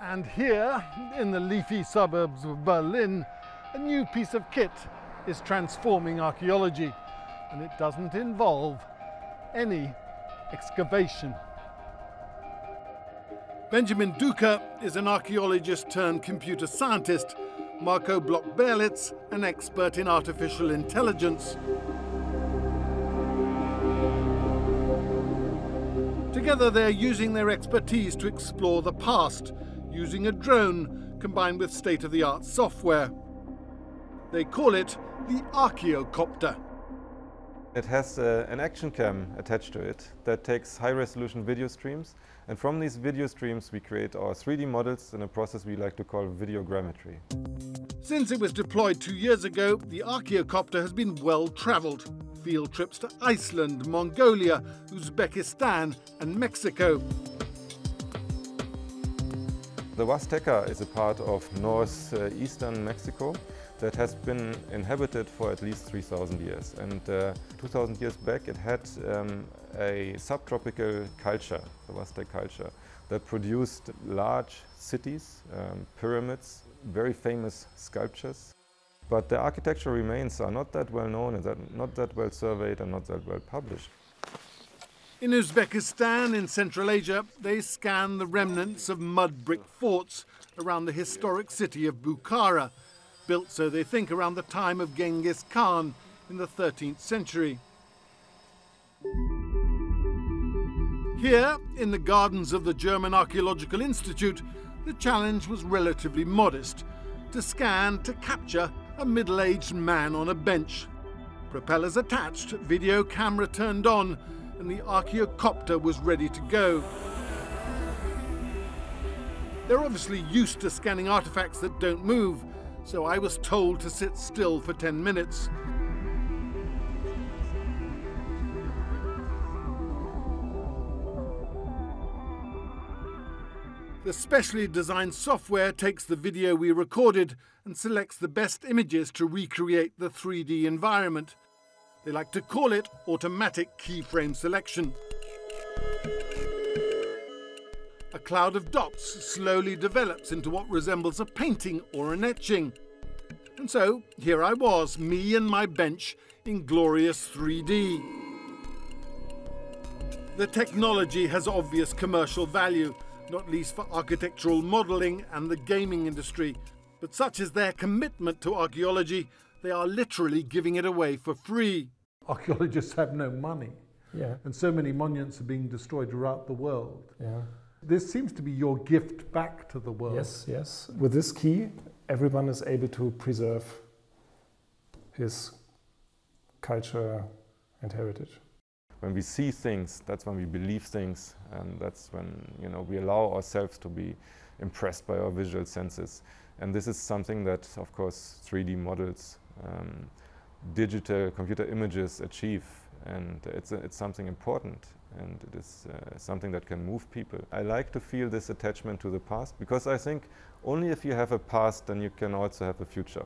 And here, in the leafy suburbs of Berlin, a new piece of kit is transforming archaeology, and it doesn't involve any excavation. Benjamin Ducke is an archaeologist turned computer scientist. Marco Block-Berlitz, an expert in artificial intelligence. Together they're using their expertise to explore the past, using a drone combined with state-of-the-art software. They call it the Archaeocopter. It has uh, an action cam attached to it that takes high-resolution video streams and from these video streams we create our 3D models in a process we like to call videogrammetry. Since it was deployed two years ago, the Archaeocopter has been well travelled. Field trips to Iceland, Mongolia, Uzbekistan and Mexico. The Huasteca is a part of northeastern Mexico that has been inhabited for at least 3,000 years. And uh, 2,000 years back it had um, a subtropical culture, the Huastec culture, that produced large cities, um, pyramids, very famous sculptures. But the architectural remains are not that well known, and not that well surveyed and not that well published. In Uzbekistan, in Central Asia, they scan the remnants of mud brick forts around the historic city of Bukhara, built, so they think, around the time of Genghis Khan in the 13th century. Here, in the gardens of the German Archaeological Institute, the challenge was relatively modest to scan, to capture a middle aged man on a bench. Propellers attached, video camera turned on, and the Archaeocopter was ready to go. They're obviously used to scanning artifacts that don't move, so I was told to sit still for 10 minutes. The specially designed software takes the video we recorded and selects the best images to recreate the 3D environment. They like to call it automatic keyframe selection. A cloud of dots slowly develops into what resembles a painting or an etching. And so here I was, me and my bench in glorious 3D. The technology has obvious commercial value, not least for architectural modelling and the gaming industry. But such is their commitment to archaeology, they are literally giving it away for free. Archaeologists have no money. Yeah. And so many monuments are being destroyed throughout the world. Yeah. This seems to be your gift back to the world. Yes, yes. With this key, everyone is able to preserve his culture and heritage when we see things, that's when we believe things, and that's when you know we allow ourselves to be impressed by our visual senses. And this is something that, of course, 3D models, um, digital computer images achieve, and it's a, it's something important, and it is uh, something that can move people. I like to feel this attachment to the past because I think only if you have a past, then you can also have a future.